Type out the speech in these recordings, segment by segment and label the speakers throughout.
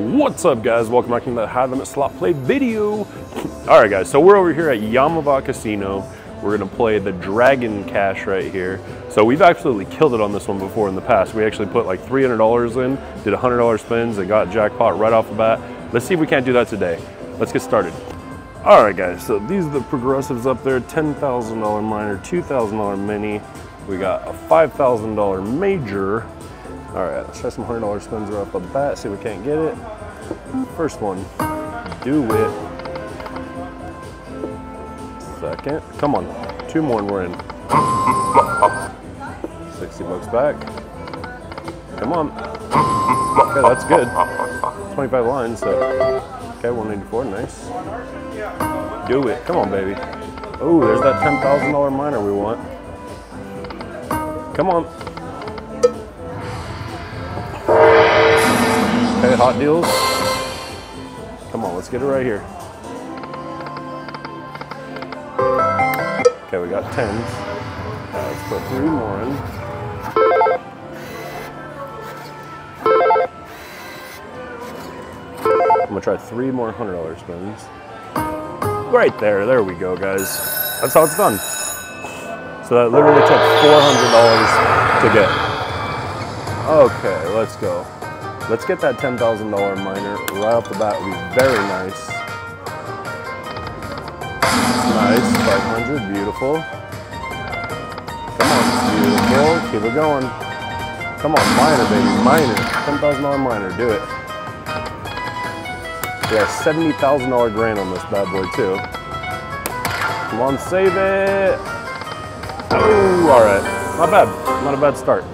Speaker 1: What's up guys? Welcome back to the High Limit Slot Play video. All right guys, so we're over here at Yamava Casino. We're gonna play the Dragon Cash right here. So we've absolutely killed it on this one before in the past. We actually put like $300 in, did $100 spins and got jackpot right off the bat. Let's see if we can't do that today. Let's get started. All right guys, so these are the progressives up there. $10,000 minor, $2,000 mini. We got a $5,000 major, all right, let's try some hundred dollar spins right off the bat. See if we can't get it. First one, do it. Second, come on, two more and we're in. 60 bucks back. Come on. Okay, that's good. 25 lines, so. Okay, 184, nice. Do it, come on, baby. Oh, there's that $10,000 minor we want. Come on. Okay, hot deals. Let's get it right here. Okay, we got 10. Right, let's put three more in. I'm gonna try three more $100 spins. Right there, there we go, guys. That's how it's done. So that literally took $400 to get. Okay, let's go. Let's get that $10,000 minor right off the bat. Would be very nice. Nice, 500, beautiful. Come on, beautiful, keep it going. Come on, minor, baby, minor. $10,000 minor, do it. We got $70,000 grand on this bad boy too. Come on, save it. Oh, all right, not bad, not a bad start.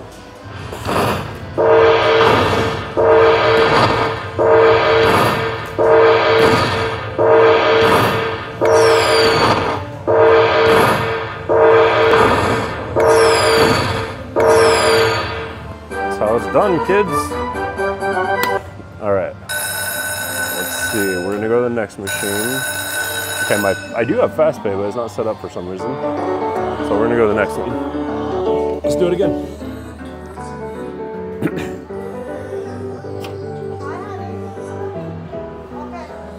Speaker 1: Kids. All right. Let's see. We're gonna go to the next machine. Okay, my I do have fast pay, but it's not set up for some reason. So we're gonna go to the next one. Let's do it again.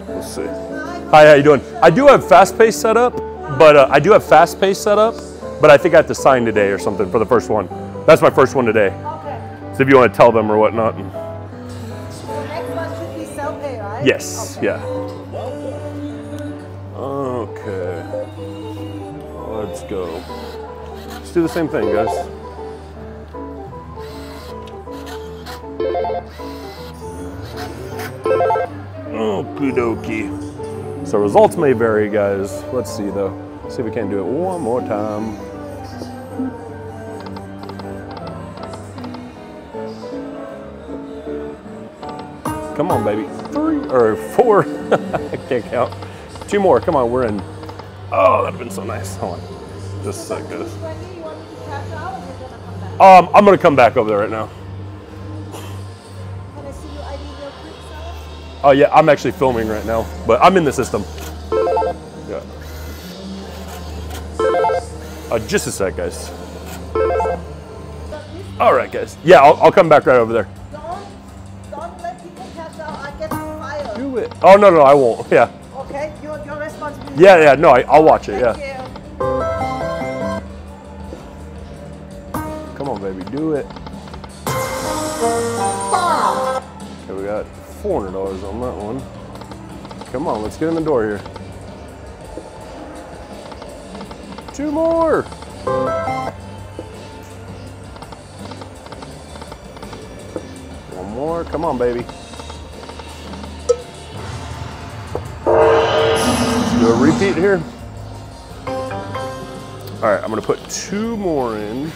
Speaker 1: Let's see. Hi, how you doing? I do have fast pay set up, but uh, I do have fast pay set up, but I think I have to sign today or something for the first one. That's my first one today. So if you want to tell them or whatnot.
Speaker 2: The next one should be self-pay, right?
Speaker 1: Yes, okay. yeah. Okay. Let's go. Let's do the same thing, guys. Okie dokie. So results may vary, guys. Let's see though. See if we can do it one more time. Come on, baby. Three or four. I can't count. Two more. Come on, we're in. Oh, that'd have been so nice. Hold on. Just a sec, guys. Um, I'm gonna come back over there right now. Oh yeah, I'm actually filming right now, but I'm in the system. Yeah. Uh, just a sec, guys. All right, guys. Yeah, I'll, I'll come back right over there. Oh, no, no, I won't. Yeah.
Speaker 2: Okay, your, your responsibility.
Speaker 1: Yeah, yeah, no, I, I'll watch it,
Speaker 2: Thank
Speaker 1: yeah.
Speaker 2: You.
Speaker 1: Come on, baby, do it. Okay, we got $400 on that one. Come on, let's get in the door here. Two more. One more. Come on, baby. Do a repeat here. All right, I'm gonna put two more in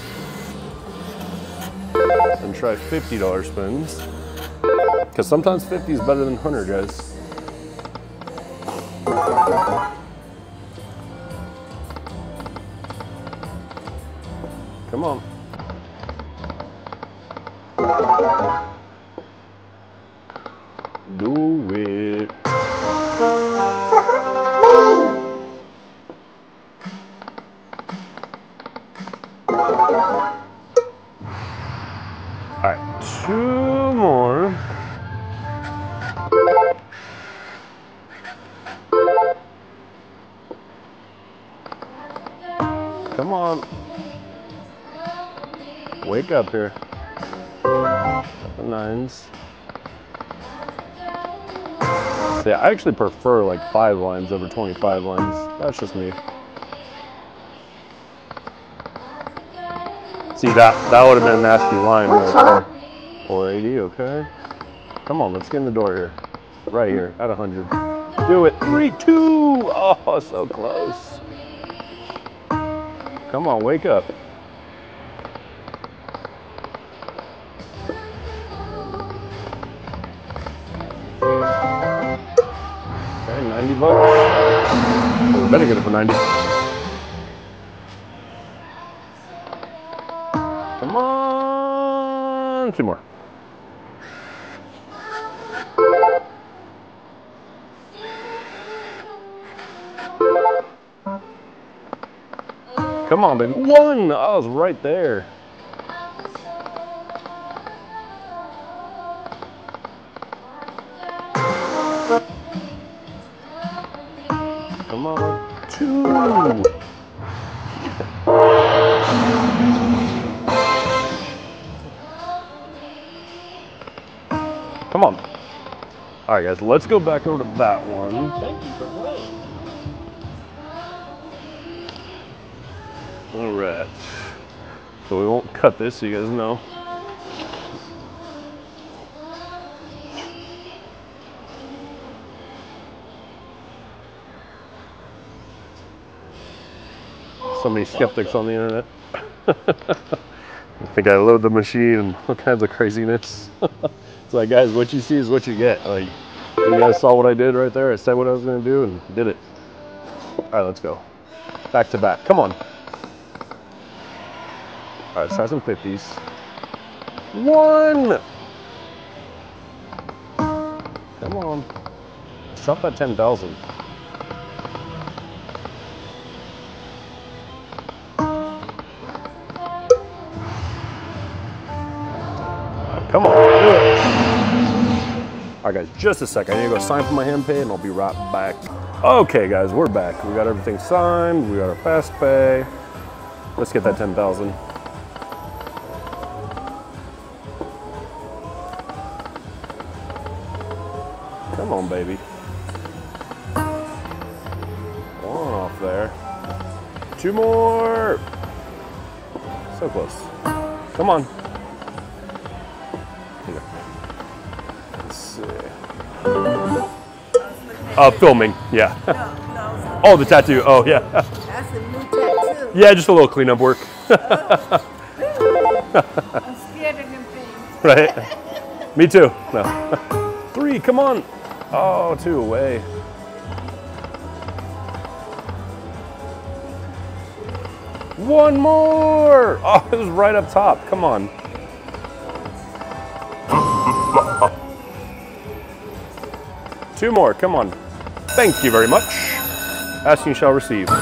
Speaker 1: and try $50 spins. Because sometimes 50 is better than 100, guys. Come on. Alright, two more. Come on. Wake up here. Couple nines. Yeah, I actually prefer like 5 lines over 25 lines. That's just me. See that that would have been a nasty line right there. 480, okay. Come on, let's get in the door here. Right here, at 100. Do it. Three, two. Oh, so close. Come on, wake up. Okay, 90 bucks. We better get it for 90. More. Come on, baby. One. I was right there. Right, guys, let's go back over to that one.
Speaker 3: Thank you for playing.
Speaker 1: All right. So we won't cut this so you guys know. So many skeptics on the internet. I think I load the machine and all kinds of craziness. it's like, guys, what you see is what you get. Like, you guys saw what I did right there. I said what I was going to do and did it. All right, let's go. Back to back. Come on. All right, let's try some 50s. One. Come on. Drop that 10,000. Come on, do it. All right, guys, just a second. I need to go sign for my hand pay, and I'll be right back. Okay, guys, we're back. We got everything signed. We got our fast pay. Let's get that 10,000. Come on, baby. One off there. Two more. So close. Come on. Uh, filming. Yeah.
Speaker 2: No, no,
Speaker 1: oh, the tattoo. Oh, yeah.
Speaker 2: that's a new tattoo.
Speaker 1: Yeah, just a little cleanup work.
Speaker 2: I'm scared of them things.
Speaker 1: right? Me too. No. Three, come on. Oh, two away. One more. Oh, it was right up top. Come on. Two more. Come on. Thank you very much. Asking shall receive. All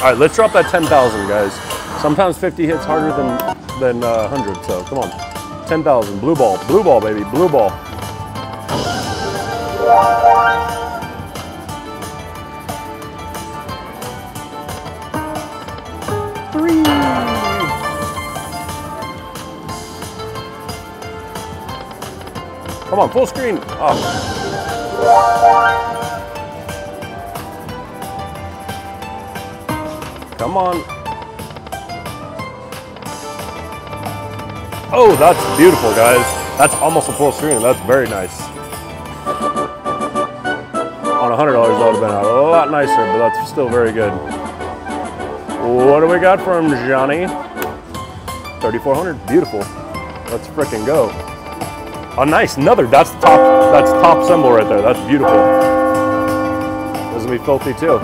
Speaker 1: right, let's drop that 10,000, guys. Sometimes 50 hits harder than than uh, 100, so come on. 10,000. Blue ball. Blue ball, baby. Blue ball. Three. Come on, full screen. Oh. Come on. Oh, that's beautiful, guys. That's almost a full screen. That's very nice. On $100, that would have been a lot nicer, but that's still very good. What do we got from Johnny? 3400 Beautiful. Let's frickin' go. Oh, nice. Another. That's top. That's top symbol right there. That's beautiful. This will be filthy too.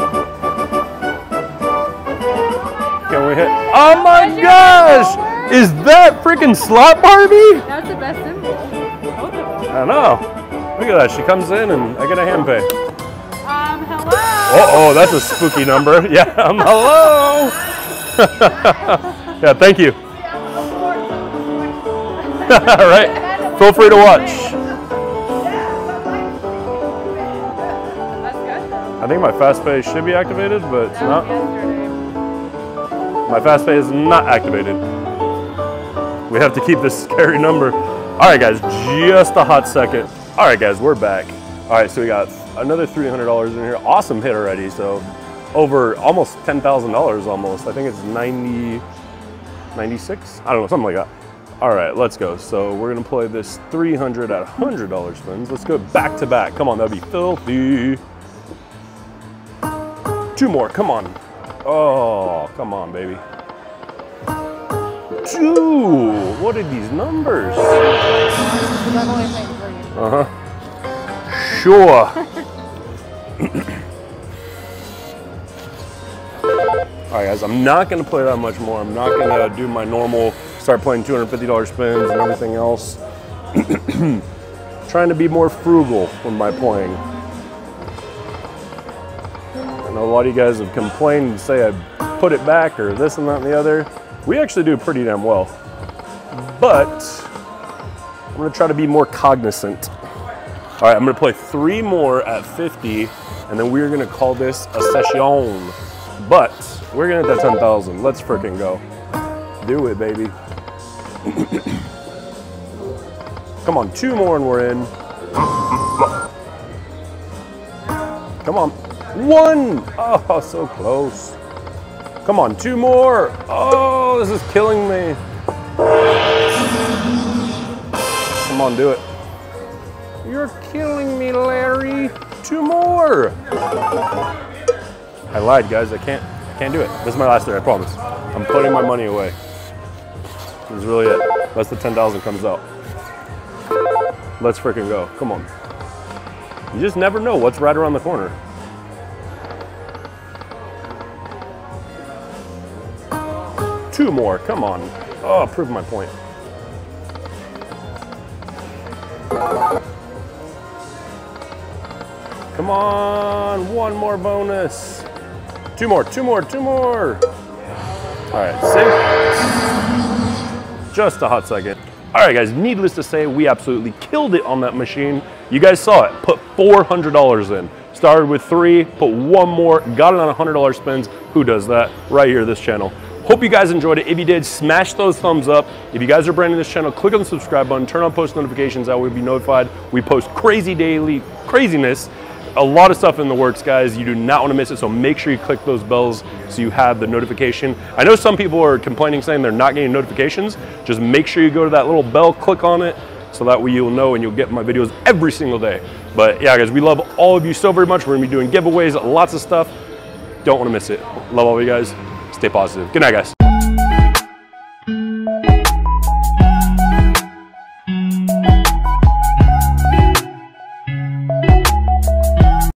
Speaker 1: Can we hit? Oh my gosh! Is that freaking slap Barbie?
Speaker 4: That's the best symbol. Both of them.
Speaker 1: I know. Look at that. She comes in and I get a hand pay.
Speaker 4: Um, hello.
Speaker 1: Uh oh, that's a spooky number. Yeah, um, hello. yeah, thank you. All right. Feel free to watch. I think my fast pay should be activated, but it's not. My fast pay is not activated. We have to keep this scary number. All right, guys, just a hot second. All right, guys, we're back. All right, so we got another $300 in here. Awesome hit already. So over almost $10,000 almost. I think it's 90, 96? I don't know, something like that. All right, let's go. So we're gonna play this 300 at $100 spins. Let's go back to back. Come on, that'd be filthy. Two more, come on. Oh, come on, baby. Two, what are these numbers? Uh-huh. Sure. All right, guys, I'm not gonna play that much more. I'm not gonna do my normal, start playing $250 spins and everything else. Trying to be more frugal when my playing. I know a lot of you guys have complained and say I put it back or this and that and the other. We actually do pretty damn well. But I'm gonna try to be more cognizant. All right, I'm gonna play three more at 50, and then we're gonna call this a session. But we're gonna hit that 10,000. Let's freaking go. Do it, baby. Come on, two more and we're in. Come on, one. Oh, so close. Come on, two more. Oh, this is killing me. Come on, do it. You're killing me, Larry. Two more. I lied, guys. I can't. I can't do it. This is my last three. I promise. I'm putting my money away. This is really it. That's the 10,000 comes out. Let's freaking go. Come on. You just never know what's right around the corner. Two more. Come on. Oh, prove my point. Come on, one more bonus. Two more, two more, two more. All right, see? Just a hot second. All right, guys, needless to say, we absolutely killed it on that machine. You guys saw it, put $400 in. Started with three, put one more, got it on $100 spins. Who does that? Right here, this channel. Hope you guys enjoyed it. If you did, smash those thumbs up. If you guys are brand new to this channel, click on the subscribe button, turn on post notifications, that way you'll be notified. We post crazy daily craziness a lot of stuff in the works, guys. You do not want to miss it, so make sure you click those bells so you have the notification. I know some people are complaining saying they're not getting notifications. Just make sure you go to that little bell, click on it, so that way you'll know and you'll get my videos every single day. But yeah, guys, we love all of you so very much. We're gonna be doing giveaways, lots of stuff. Don't want to miss it. Love all of you guys. Stay positive. Good night, guys.